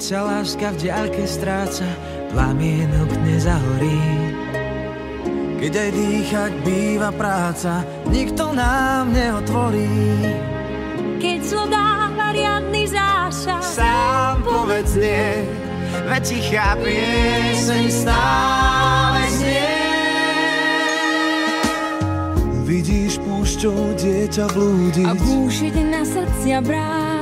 Keď sa láska v diaľke stráca, plamienok nezahorí. Keď aj dýchať býva práca, nikto nám neotvorí. Keď zlo dáva riadny zásah, Sám povedz nie, veď tichá pieseň stále znie. Vidíš púšťou dieťa blúdiť a búšiť na srdcia brán.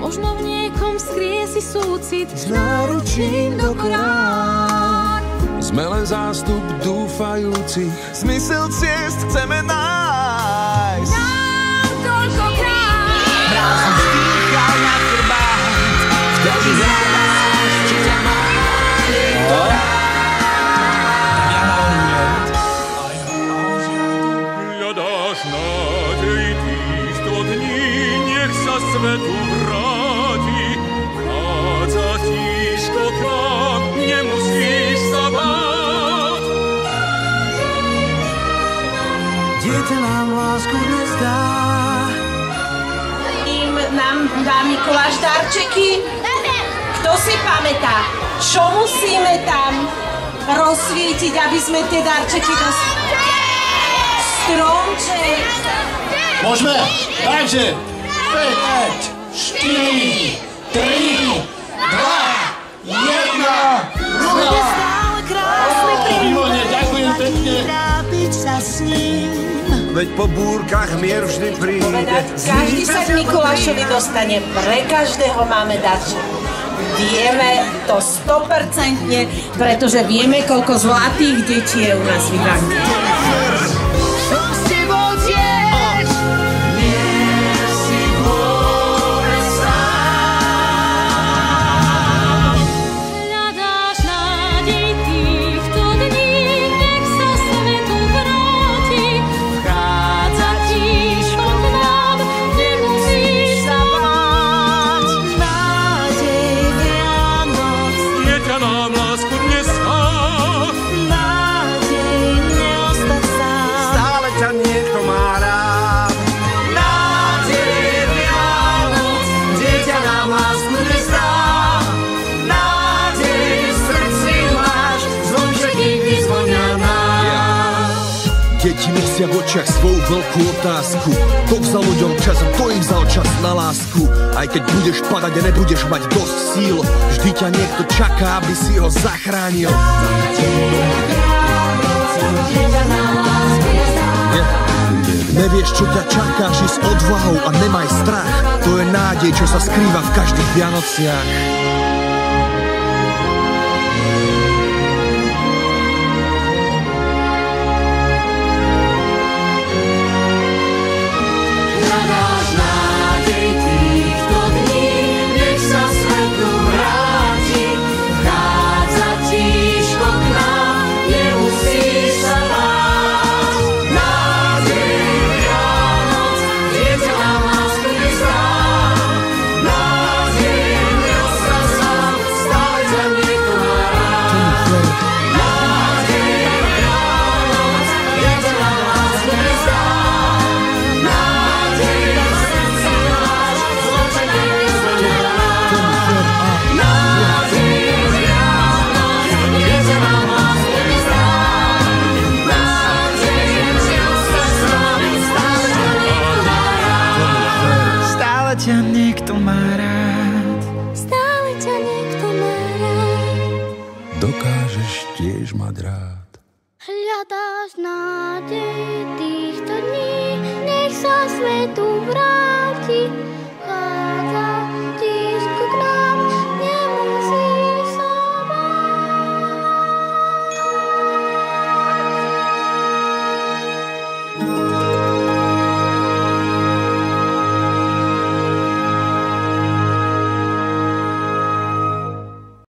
Možno v niekom skrie si súcit s náručím do korán. Sme len zástup dúfajúcich. Zmysel ciest chceme nájsť. Nám toľkokrát Mráz stýchal na chrbát, vtedy hľadáš, či ťa má niekto Hľadáš nádej týchto dní, svetu vráti. Vchádza tížko k nám, nemusíš sa báť. Dieťa nám lásku dnes dá. Im nám dá Mikuláš darčeky? Kto si pamätá, čo musíme tam rozsvietiť, aby sme tie darčeky dostali? Stromček. Môžeme? Takže 5, 4, 3, 2, 1, nula. Výborne, ďakujem pekne. Veď po búrkach mier vždy príde. Každý sa k Mikulášovi dostane, pre každého máme darček. Vieme to 100%, pretože vieme, koľko zlatých detí je u nás v nosia v očiach svoju veľkú otázku. To vzal ľuďom čas, to im vzal čas na lásku. Aj keď budeš padať a nebudeš mať dosť síl Vždy ťa niekto čaká, aby si ho zachránil. Nevieš, čo ťa čaká, ži s odvahou a nemaj strach. To je nádej, čo sa skrýva v každých Vianociach tiež mať rád. Hľadáš nádej týchto dní, nech sa svetu vráti.